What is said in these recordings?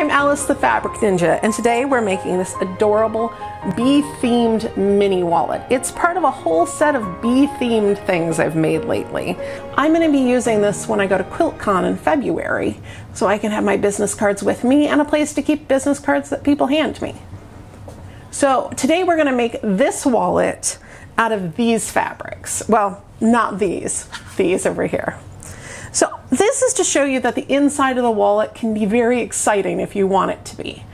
I'm Alice the Fabric Ninja and today we're making this adorable bee themed mini wallet. It's part of a whole set of bee themed things I've made lately. I'm going to be using this when I go to QuiltCon in February so I can have my business cards with me and a place to keep business cards that people hand me. So today we're going to make this wallet out of these fabrics. Well, not these, these over here. So this is to show you that the inside of the wallet can be very exciting if you want it to be.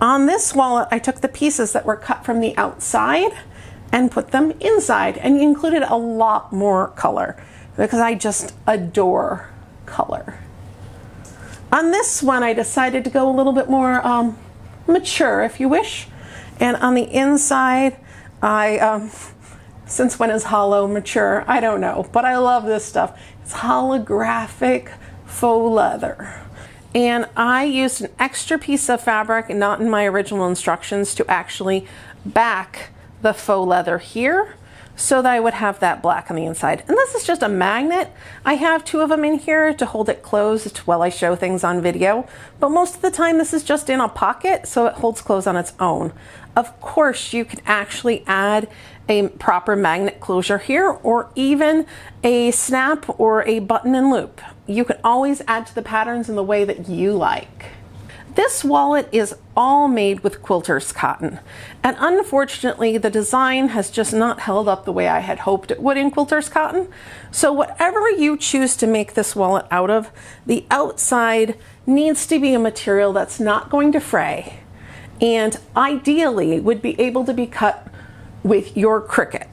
On this wallet, I took the pieces that were cut from the outside and put them inside and included a lot more color because I just adore color. On this one, I decided to go a little bit more um, mature, if you wish. And on the inside, I, um, since when is hollow mature? I don't know, but I love this stuff. It's holographic faux leather. And I used an extra piece of fabric, not in my original instructions, to actually back the faux leather here so that I would have that black on the inside. And this is just a magnet. I have two of them in here to hold it closed while I show things on video. But most of the time this is just in a pocket so it holds closed on its own. Of course, you can actually add a proper magnet closure here or even a snap or a button and loop. You can always add to the patterns in the way that you like. This wallet is all made with quilter's cotton, and unfortunately the design has just not held up the way I had hoped it would in quilter's cotton. So whatever you choose to make this wallet out of, the outside needs to be a material that's not going to fray and ideally would be able to be cut with your Cricut.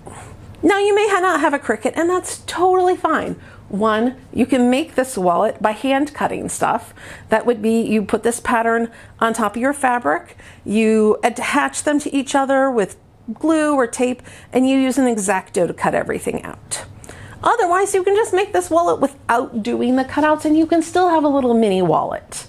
Now you may not have a Cricut and that's totally fine. One, you can make this wallet by hand cutting stuff. That would be you put this pattern on top of your fabric, you attach them to each other with glue or tape, and you use an X-Acto to cut everything out. Otherwise, you can just make this wallet without doing the cutouts and you can still have a little mini wallet.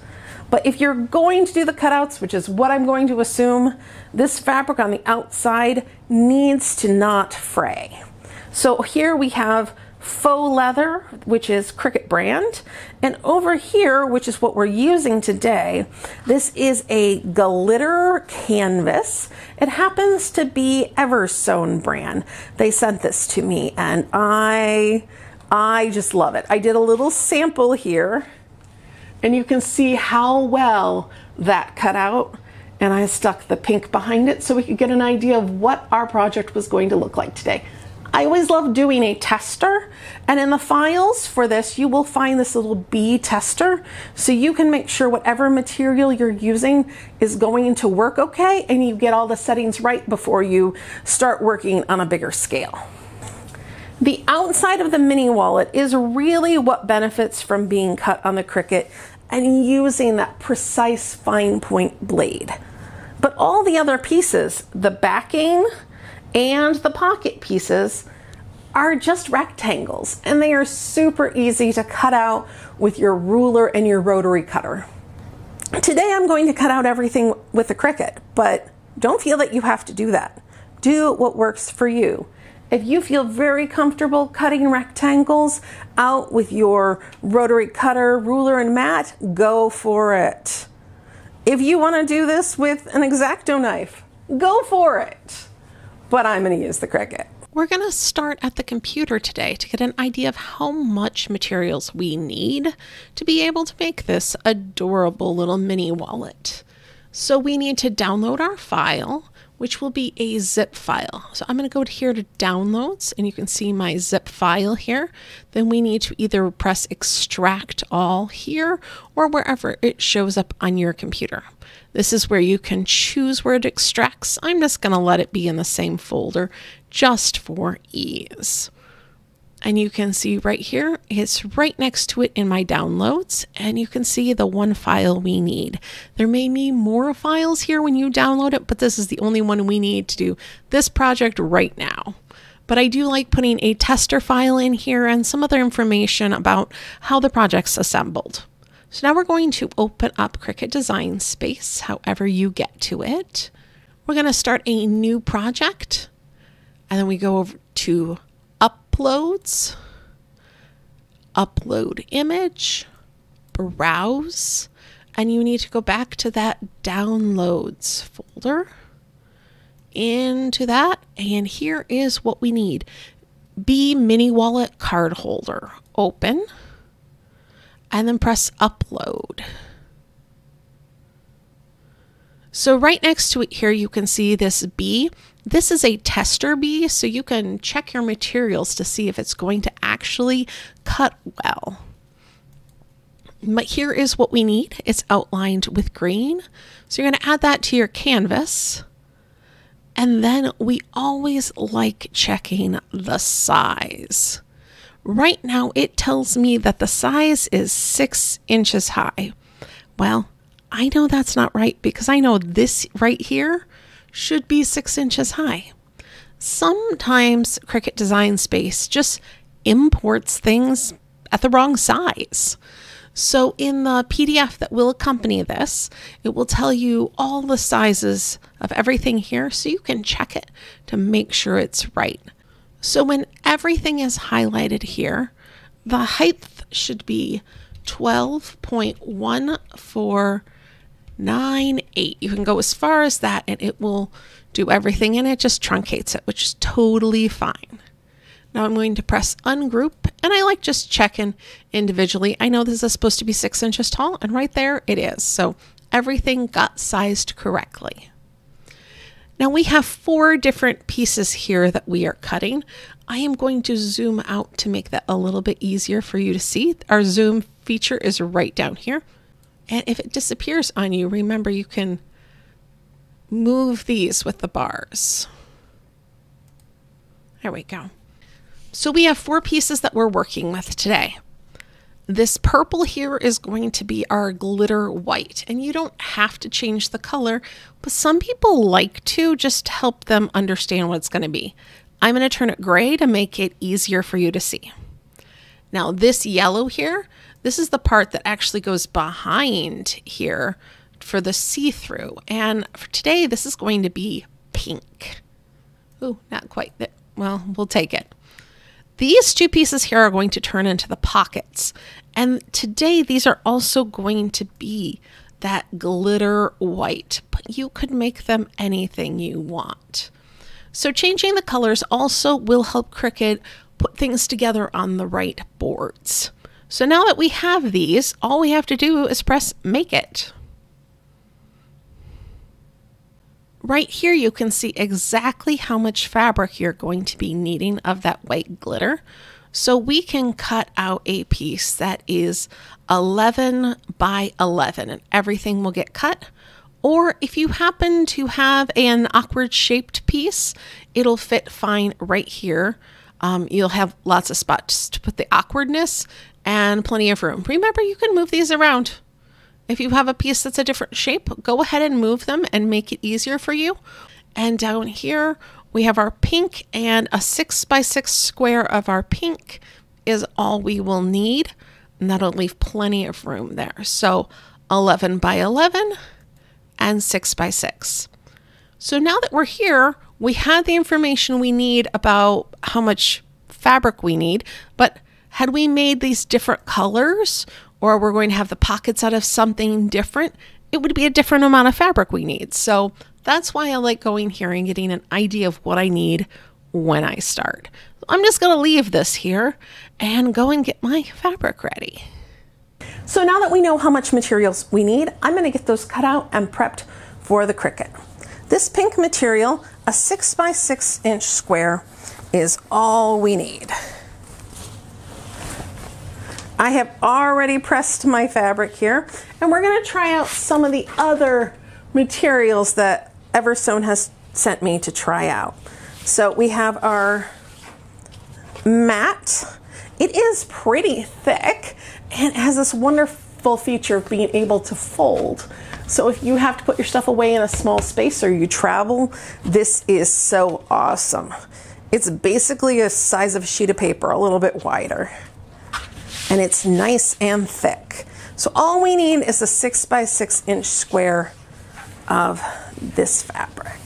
But if you're going to do the cutouts, which is what I'm going to assume, this fabric on the outside needs to not fray. So here we have faux leather, which is Cricut brand. And over here, which is what we're using today, this is a glitter canvas. It happens to be Eversewn brand. They sent this to me and I, I just love it. I did a little sample here and you can see how well that cut out and I stuck the pink behind it so we could get an idea of what our project was going to look like today. I always love doing a tester and in the files for this you will find this little bee tester so you can make sure whatever material you're using is going to work okay and you get all the settings right before you start working on a bigger scale. The outside of the mini wallet is really what benefits from being cut on the Cricut and using that precise fine point blade. But all the other pieces, the backing, and the pocket pieces are just rectangles and they are super easy to cut out with your ruler and your rotary cutter. Today I'm going to cut out everything with a Cricut, but don't feel that you have to do that. Do what works for you. If you feel very comfortable cutting rectangles out with your rotary cutter, ruler, and mat, go for it. If you want to do this with an X-Acto knife, go for it but I'm going to use the Cricut. We're going to start at the computer today to get an idea of how much materials we need to be able to make this adorable little mini wallet. So we need to download our file, which will be a zip file. So I'm going to go here to downloads and you can see my zip file here. Then we need to either press extract all here or wherever it shows up on your computer. This is where you can choose where it extracts. I'm just going to let it be in the same folder just for ease. And you can see right here, it's right next to it in my downloads, and you can see the one file we need. There may be more files here when you download it, but this is the only one we need to do this project right now. But I do like putting a tester file in here and some other information about how the project's assembled. So now we're going to open up Cricut Design Space, however you get to it. We're going to start a new project, and then we go over to Uploads, Upload Image, Browse, and you need to go back to that downloads folder into that and here is what we need. Bee mini wallet card holder open and then press upload. So right next to it here you can see this bee this is a tester bee, so you can check your materials to see if it's going to actually cut well but here is what we need. It's outlined with green. So you're going to add that to your canvas. And then we always like checking the size. Right now, it tells me that the size is six inches high. Well, I know that's not right because I know this right here should be six inches high. Sometimes Cricut Design Space just imports things at the wrong size. So in the PDF that will accompany this, it will tell you all the sizes of everything here so you can check it to make sure it's right. So when everything is highlighted here, the height should be 12.1498. You can go as far as that and it will do everything and it just truncates it, which is totally fine. Now I'm going to press ungroup and I like just checking individually. I know this is supposed to be six inches tall and right there it is. So everything got sized correctly. Now we have four different pieces here that we are cutting. I am going to zoom out to make that a little bit easier for you to see. Our zoom feature is right down here. And if it disappears on you, remember you can move these with the bars. There we go. So we have four pieces that we're working with today. This purple here is going to be our glitter white, and you don't have to change the color, but some people like to just to help them understand what it's going to be. I'm going to turn it gray to make it easier for you to see. Now this yellow here, this is the part that actually goes behind here for the see-through. And for today, this is going to be pink. Oh, not quite. Well, we'll take it. These two pieces here are going to turn into the pockets. And today these are also going to be that glitter white, but you could make them anything you want. So changing the colors also will help Cricut put things together on the right boards. So now that we have these, all we have to do is press make it. Right here, you can see exactly how much fabric you're going to be needing of that white glitter. So we can cut out a piece that is 11 by 11 and everything will get cut. Or if you happen to have an awkward shaped piece, it'll fit fine right here. Um, you'll have lots of spots to put the awkwardness and plenty of room. Remember, you can move these around. If you have a piece that's a different shape, go ahead and move them and make it easier for you. And down here, we have our pink and a six by six square of our pink is all we will need. And that'll leave plenty of room there. So 11 by 11 and six by six. So now that we're here, we have the information we need about how much fabric we need, but had we made these different colors, or we're going to have the pockets out of something different, it would be a different amount of fabric we need. So that's why I like going here and getting an idea of what I need when I start. I'm just going to leave this here and go and get my fabric ready. So now that we know how much materials we need, I'm going to get those cut out and prepped for the Cricut. This pink material, a 6 by 6 inch square, is all we need. I have already pressed my fabric here and we're going to try out some of the other materials that Eversewn has sent me to try out. So we have our mat. It is pretty thick and has this wonderful feature of being able to fold. So if you have to put your stuff away in a small space or you travel, this is so awesome. It's basically a size of a sheet of paper, a little bit wider and it's nice and thick. So all we need is a six by six inch square of this fabric.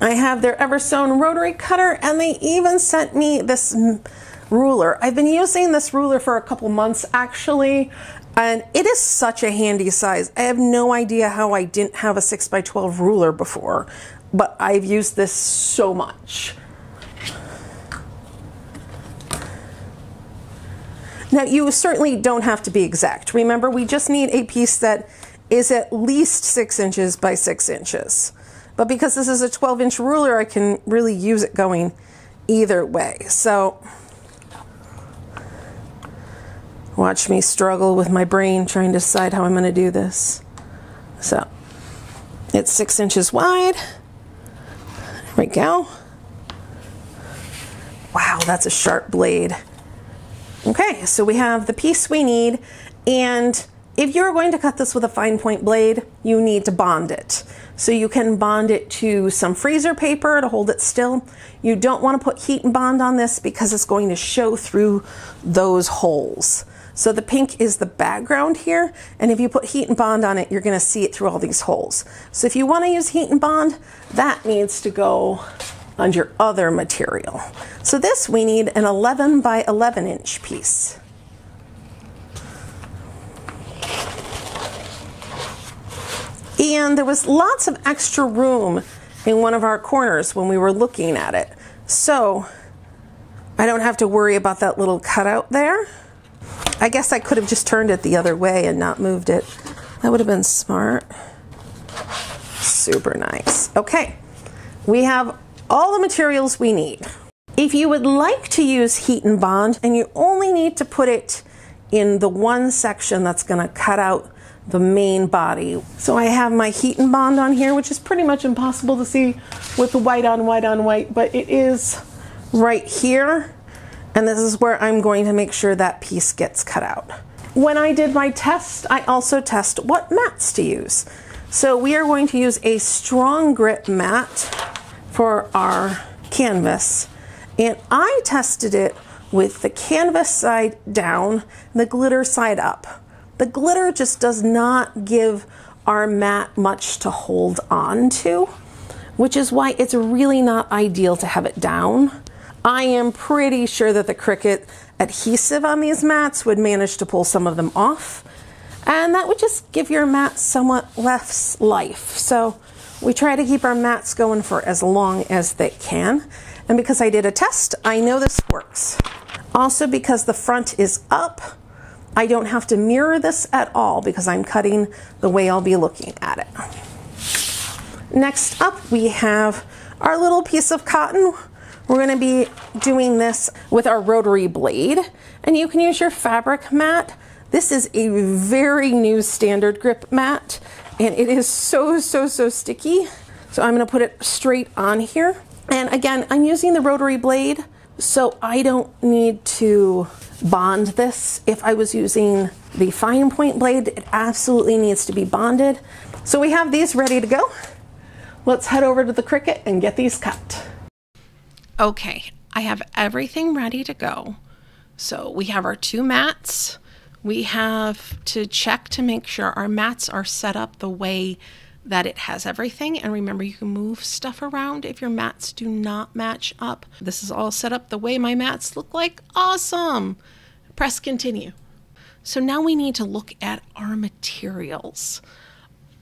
I have their Eversewn rotary cutter and they even sent me this ruler. I've been using this ruler for a couple months actually, and it is such a handy size. I have no idea how I didn't have a 6 by 12 ruler before, but I've used this so much. Now, you certainly don't have to be exact. Remember, we just need a piece that is at least six inches by six inches. But because this is a 12 inch ruler, I can really use it going either way. So watch me struggle with my brain trying to decide how I'm going to do this. So it's six inches wide. There we go. Wow, that's a sharp blade. Okay, so we have the piece we need, and if you're going to cut this with a fine point blade, you need to bond it. So you can bond it to some freezer paper to hold it still. You don't want to put heat and bond on this because it's going to show through those holes. So the pink is the background here, and if you put heat and bond on it, you're going to see it through all these holes. So if you want to use heat and bond, that needs to go on your other material. So this we need an 11 by 11 inch piece. And there was lots of extra room in one of our corners when we were looking at it. So I don't have to worry about that little cutout there. I guess I could have just turned it the other way and not moved it. That would have been smart. Super nice. Okay, we have all the materials we need. If you would like to use heat and bond and you only need to put it in the one section that's going to cut out the main body. So I have my heat and bond on here, which is pretty much impossible to see with the white on white on white, but it is right here. And this is where I'm going to make sure that piece gets cut out. When I did my test, I also test what mats to use. So we are going to use a strong grip mat for our canvas. And I tested it with the canvas side down, the glitter side up. The glitter just does not give our mat much to hold on to, which is why it's really not ideal to have it down. I am pretty sure that the Cricut adhesive on these mats would manage to pull some of them off, and that would just give your mat somewhat less life. So we try to keep our mats going for as long as they can. And because I did a test, I know this works. Also because the front is up, I don't have to mirror this at all because I'm cutting the way I'll be looking at it. Next up, we have our little piece of cotton. We're gonna be doing this with our rotary blade, and you can use your fabric mat. This is a very new standard grip mat, and it is so, so, so sticky. So I'm gonna put it straight on here. And again, I'm using the rotary blade, so I don't need to bond this. If I was using the fine point blade, it absolutely needs to be bonded. So we have these ready to go. Let's head over to the Cricut and get these cut. Okay, I have everything ready to go. So we have our two mats. We have to check to make sure our mats are set up the way that it has everything. And remember, you can move stuff around if your mats do not match up. This is all set up the way my mats look like. Awesome. Press continue. So now we need to look at our materials.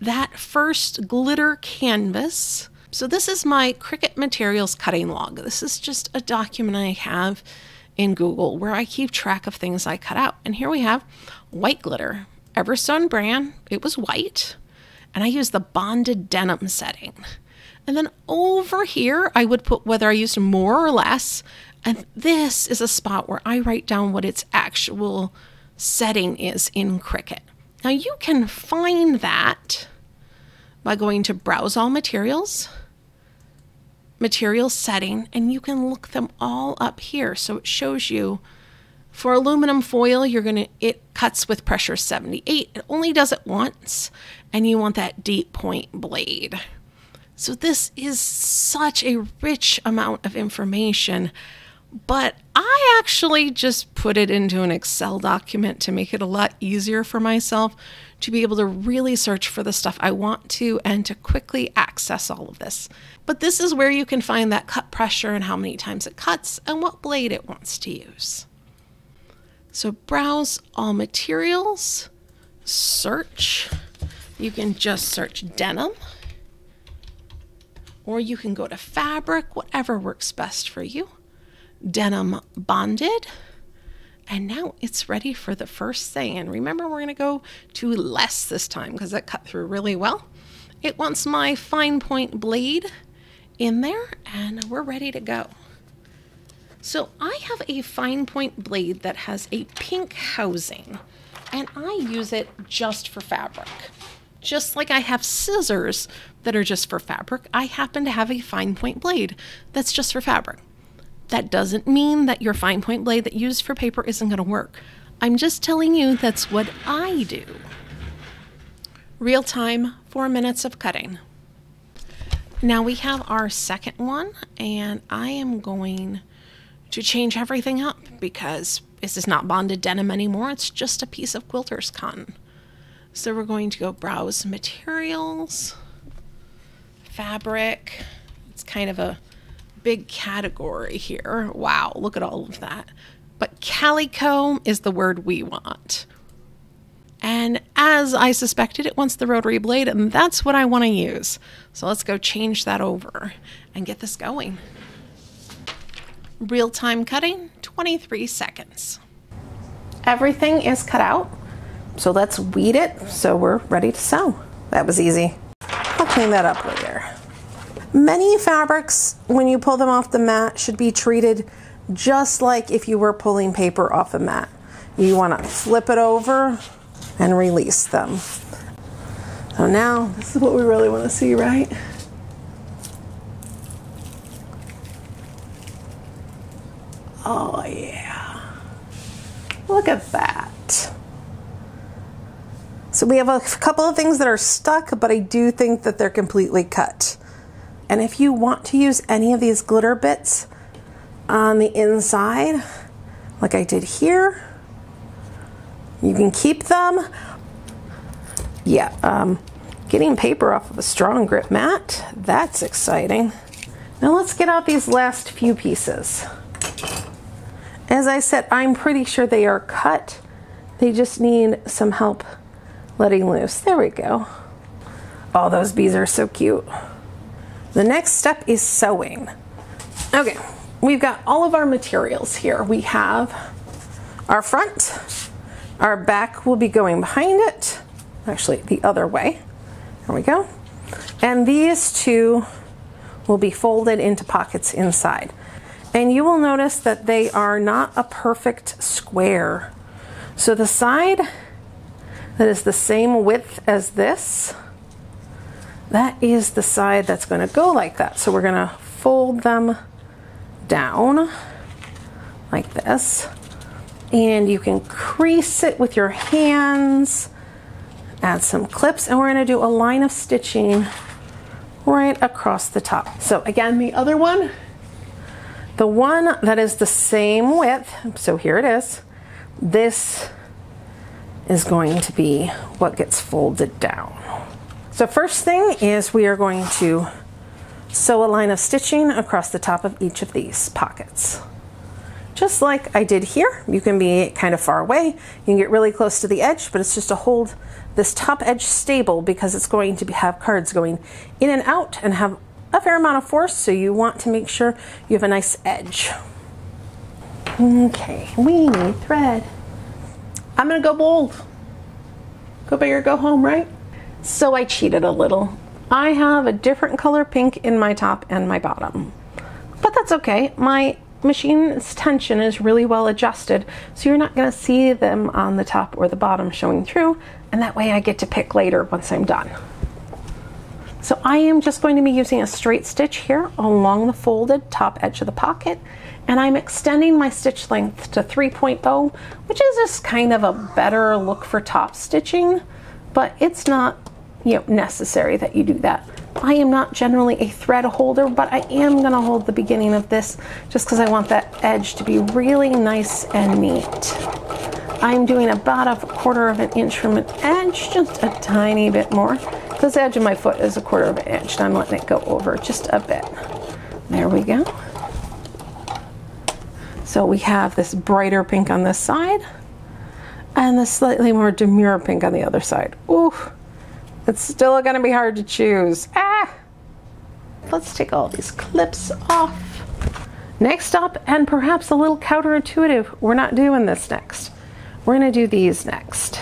That first glitter canvas. So this is my Cricut Materials cutting log. This is just a document I have in Google where I keep track of things I cut out. And here we have white glitter. Eversewn brand. It was white and I use the bonded denim setting. And then over here, I would put whether I used more or less. And this is a spot where I write down what its actual setting is in Cricut. Now you can find that by going to Browse All Materials, Material Setting, and you can look them all up here. So it shows you for aluminum foil, you're going to, it cuts with pressure 78. It only does it once, and you want that deep point blade. So this is such a rich amount of information, but I actually just put it into an Excel document to make it a lot easier for myself to be able to really search for the stuff I want to and to quickly access all of this. But this is where you can find that cut pressure and how many times it cuts and what blade it wants to use. So browse all materials, search. You can just search denim or you can go to fabric, whatever works best for you. Denim bonded. And now it's ready for the first. And remember, we're going to go to less this time because it cut through really well. It wants my fine point blade in there and we're ready to go. So I have a fine point blade that has a pink housing and I use it just for fabric. Just like I have scissors that are just for fabric, I happen to have a fine point blade that's just for fabric. That doesn't mean that your fine point blade that you use for paper isn't going to work. I'm just telling you that's what I do. Real time, four minutes of cutting. Now we have our second one, and I am going to change everything up because this is not bonded denim anymore. It's just a piece of quilter's cotton. So we're going to go browse materials, fabric. It's kind of a big category here. Wow, look at all of that. But calico is the word we want. And as I suspected, it wants the rotary blade, and that's what I want to use. So let's go change that over and get this going. Real time cutting, 23 seconds. Everything is cut out. So let's weed it so we're ready to sew. That was easy. I'll clean that up later. Many fabrics, when you pull them off the mat, should be treated just like if you were pulling paper off a mat. You want to flip it over and release them. So now, this is what we really want to see, right? Oh yeah. Look at that. So we have a couple of things that are stuck, but I do think that they're completely cut. And if you want to use any of these glitter bits on the inside, like I did here, you can keep them. Yeah, um, getting paper off of a strong grip mat, that's exciting. Now let's get out these last few pieces. As I said, I'm pretty sure they are cut. They just need some help letting loose. There we go. Oh, those bees are so cute. The next step is sewing. Okay, we've got all of our materials here. We have our front, our back will be going behind it, actually the other way. There we go. And these two will be folded into pockets inside. And you will notice that they are not a perfect square. So the side that is the same width as this, that is the side that's going to go like that. So we're going to fold them down like this. And you can crease it with your hands, add some clips, and we're going to do a line of stitching right across the top. So again, the other one, the one that is the same width, so here it is, this is going to be what gets folded down. So first thing is we are going to sew a line of stitching across the top of each of these pockets. Just like I did here, you can be kind of far away, you can get really close to the edge, but it's just to hold this top edge stable because it's going to have cards going in and out and have a fair amount of force, so you want to make sure you have a nice edge. Okay, we need thread. I'm gonna go bold. Go big or go home, right? So I cheated a little. I have a different color pink in my top and my bottom. But that's okay. My machine's tension is really well adjusted, so you're not gonna see them on the top or the bottom showing through, and that way I get to pick later once I'm done. So I am just going to be using a straight stitch here along the folded top edge of the pocket and I'm extending my stitch length to 3.0 which is just kind of a better look for top stitching but it's not you know necessary that you do that. I am not generally a thread holder, but I am gonna hold the beginning of this just because I want that edge to be really nice and neat. I'm doing about a quarter of an inch from an edge, just a tiny bit more. This edge of my foot is a quarter of an inch, and I'm letting it go over just a bit. There we go. So we have this brighter pink on this side and the slightly more demure pink on the other side. Ooh, it's still gonna be hard to choose. Ah! Let's take all these clips off. Next up, and perhaps a little counterintuitive, we're not doing this next. We're gonna do these next.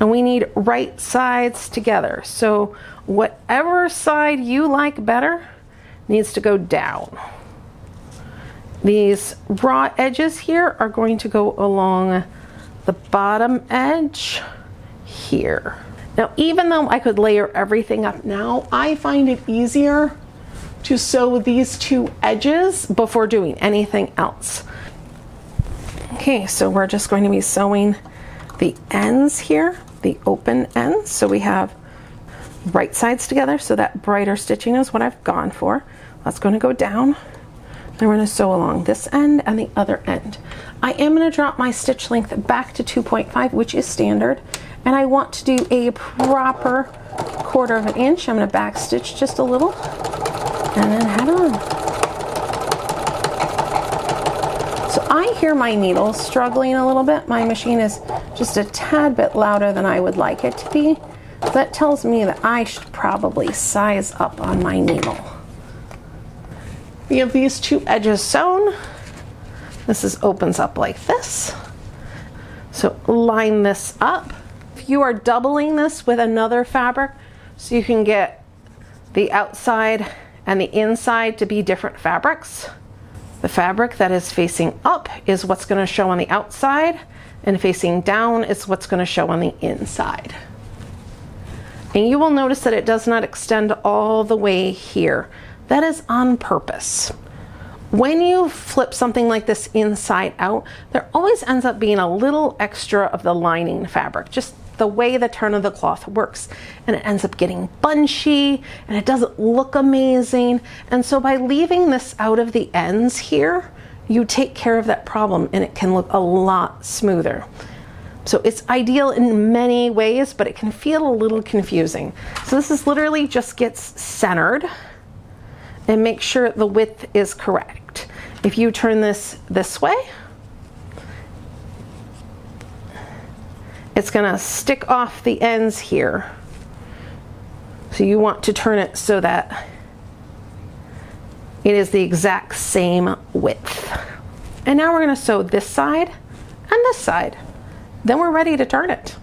And we need right sides together. So whatever side you like better needs to go down. These raw edges here are going to go along the bottom edge here. Now, even though I could layer everything up now, I find it easier to sew these two edges before doing anything else. Okay, so we're just going to be sewing the ends here, the open ends. So we have right sides together, so that brighter stitching is what I've gone for. That's going to go down. Then we're going to sew along this end and the other end. I am going to drop my stitch length back to 2.5, which is standard, and I want to do a proper quarter of an inch. I'm going to back stitch just a little and then head on. So I hear my needle struggling a little bit. My machine is just a tad bit louder than I would like it to be. That tells me that I should probably size up on my needle. We have these two edges sewn. This is opens up like this. So line this up. You are doubling this with another fabric, so you can get the outside and the inside to be different fabrics, the fabric that is facing up is what's going to show on the outside, and facing down is what's going to show on the inside. And you will notice that it does not extend all the way here. That is on purpose. When you flip something like this inside out, there always ends up being a little extra of the lining fabric, just the way the turn of the cloth works. And it ends up getting bunchy and it doesn't look amazing. And so by leaving this out of the ends here, you take care of that problem and it can look a lot smoother. So it's ideal in many ways, but it can feel a little confusing. So this is literally just gets centered and make sure the width is correct. If you turn this this way, it's going to stick off the ends here. So you want to turn it so that it is the exact same width. And now we're going to sew this side and this side. Then we're ready to turn it.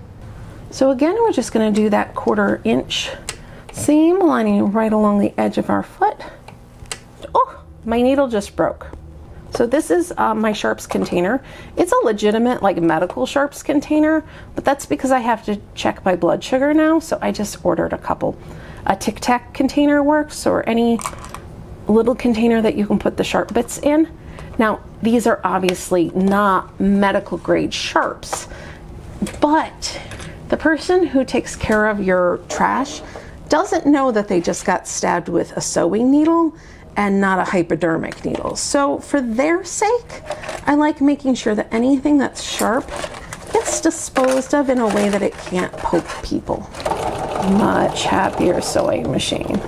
So again, we're just going to do that quarter inch seam lining right along the edge of our foot. Oh, my needle just broke. So this is uh, my sharps container. It's a legitimate like medical sharps container, but that's because I have to check my blood sugar now. So I just ordered a couple. A Tic Tac container works or any little container that you can put the sharp bits in. Now, these are obviously not medical grade sharps, but the person who takes care of your trash doesn't know that they just got stabbed with a sewing needle and not a hypodermic needle. So for their sake, I like making sure that anything that's sharp gets disposed of in a way that it can't poke people. Much happier sewing machine.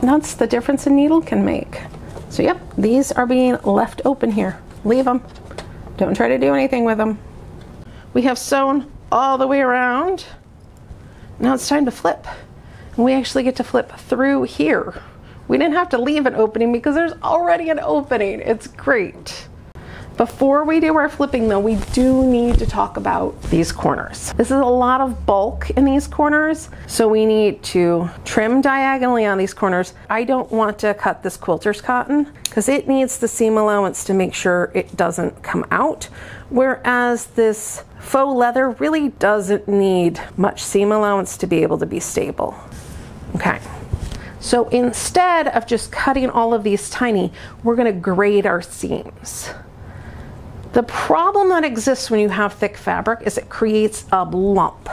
That's the difference a needle can make. So yep, these are being left open here. Leave them. Don't try to do anything with them. We have sewn all the way around. Now it's time to flip we actually get to flip through here. We didn't have to leave an opening because there's already an opening. It's great. Before we do our flipping though, we do need to talk about these corners. This is a lot of bulk in these corners, so we need to trim diagonally on these corners. I don't want to cut this quilter's cotton because it needs the seam allowance to make sure it doesn't come out, whereas this faux leather really doesn't need much seam allowance to be able to be stable. Okay. So instead of just cutting all of these tiny, we're going to grade our seams. The problem that exists when you have thick fabric is it creates a lump.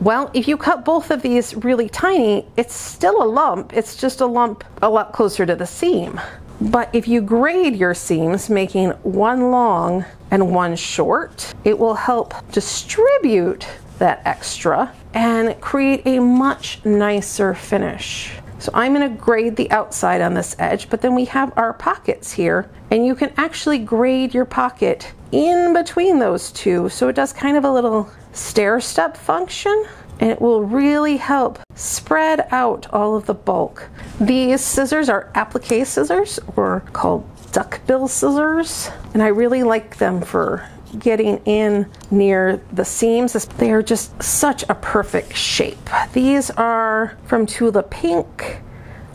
Well, if you cut both of these really tiny, it's still a lump. It's just a lump a lot closer to the seam. But if you grade your seams, making one long and one short, it will help distribute that extra and create a much nicer finish. So I'm gonna grade the outside on this edge, but then we have our pockets here, and you can actually grade your pocket in between those two. So it does kind of a little stair step function and it will really help spread out all of the bulk. These scissors are applique scissors or called duckbill scissors and I really like them for getting in near the seams. They are just such a perfect shape. These are from Tula Pink.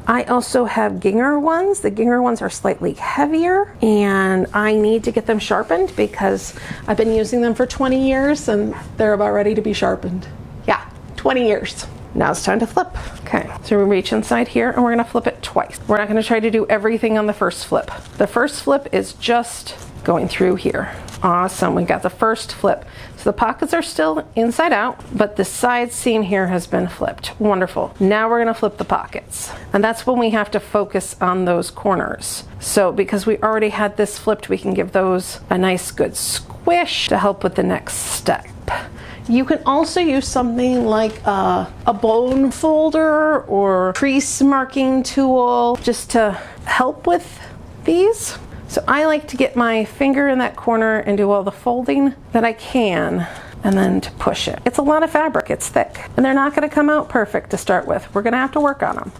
I also have Gingher ones. The Gingher ones are slightly heavier and I need to get them sharpened because I've been using them for 20 years and they're about ready to be sharpened. Yeah, 20 years. Now it's time to flip. Okay, so we reach inside here and we're gonna flip it twice. We're not gonna try to do everything on the first flip. The first flip is just going through here. Awesome, we got the first flip. So the pockets are still inside out, but the side seam here has been flipped. Wonderful. Now we're gonna flip the pockets. And that's when we have to focus on those corners. So because we already had this flipped, we can give those a nice good squish to help with the next step. You can also use something like a, a, bone folder or crease marking tool just to help with these. So I like to get my finger in that corner and do all the folding that I can and then to push it. It's a lot of fabric, it's thick, and they're not gonna come out perfect to start with. We're gonna have to work on them,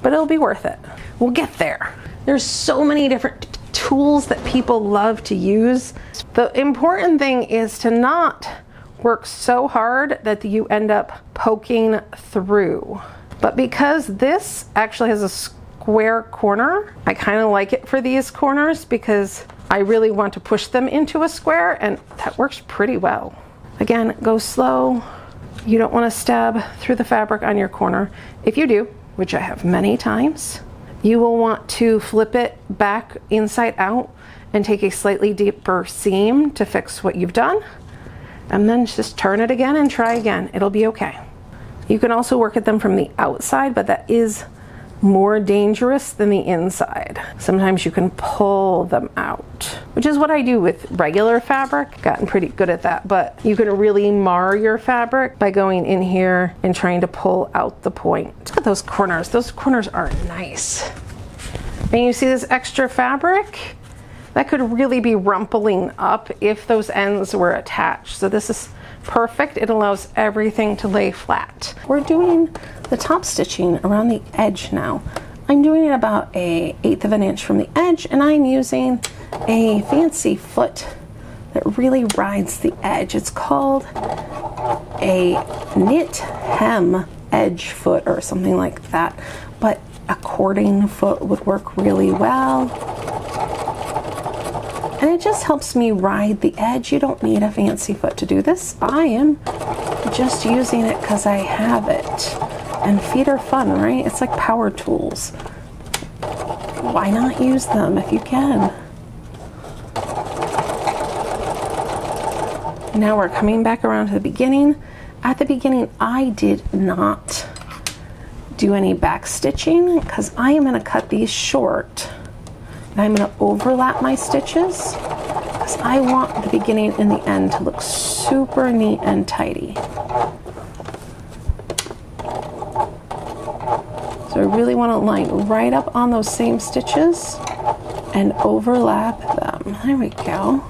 but it'll be worth it. We'll get there. There's so many different tools that people love to use. The important thing is to not work so hard that you end up poking through. But because this actually has a square corner. I kind of like it for these corners because I really want to push them into a square and that works pretty well. Again, go slow. You don't want to stab through the fabric on your corner. If you do, which I have many times, you will want to flip it back inside out and take a slightly deeper seam to fix what you've done. And then just turn it again and try again. It'll be okay. You can also work at them from the outside, but that is more dangerous than the inside. Sometimes you can pull them out, which is what I do with regular fabric. Gotten pretty good at that, but you can really mar your fabric by going in here and trying to pull out the point. Look at those corners. Those corners are nice. And you see this extra fabric? That could really be rumpling up if those ends were attached. So this is perfect. It allows everything to lay flat. We're doing the top stitching around the edge now. I'm doing it about a eighth of an inch from the edge and I'm using a fancy foot that really rides the edge. It's called a knit hem edge foot or something like that, but a cording foot would work really well and it just helps me ride the edge. You don't need a fancy foot to do this. I am just using it because I have it. And feet are fun, right? It's like power tools. Why not use them if you can? Now we're coming back around to the beginning. At the beginning, I did not do any back stitching because I am going to cut these short. I'm going to overlap my stitches because I want the beginning and the end to look super neat and tidy. So I really want to line right up on those same stitches and overlap them. There we go.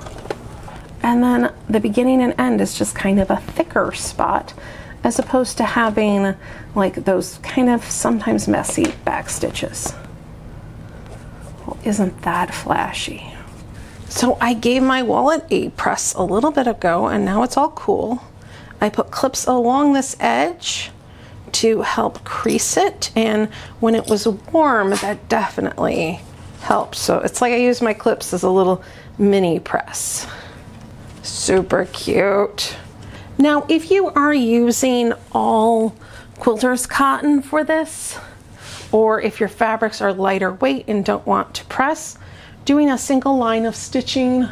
And then the beginning and end is just kind of a thicker spot as opposed to having like those kind of sometimes messy back stitches. Isn't that flashy? So I gave my wallet a press a little bit ago and now it's all cool. I put clips along this edge to help crease it and when it was warm that definitely helped. So it's like I use my clips as a little mini press. Super cute. Now if you are using all quilters cotton for this, or if your fabrics are lighter weight and don't want to press, doing a single line of stitching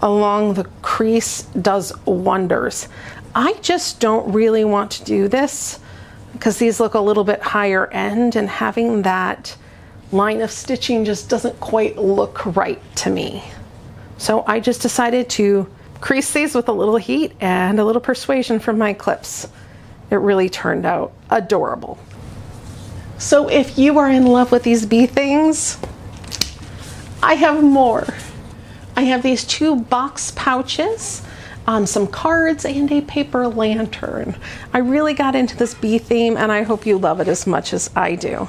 along the crease does wonders. I just don't really want to do this because these look a little bit higher end and having that line of stitching just doesn't quite look right to me. So I just decided to crease these with a little heat and a little persuasion from my clips. It really turned out adorable. So if you are in love with these bee things, I have more. I have these two box pouches, um, some cards, and a paper lantern. I really got into this bee theme and I hope you love it as much as I do.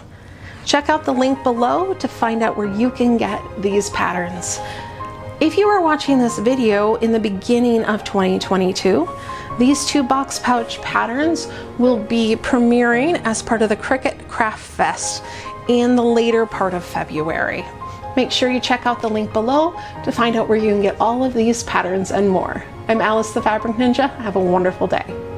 Check out the link below to find out where you can get these patterns. If you are watching this video in the beginning of 2022, these two box pouch patterns will be premiering as part of the Cricut Craft Fest in the later part of February. Make sure you check out the link below to find out where you can get all of these patterns and more. I'm Alice the Fabric Ninja. Have a wonderful day.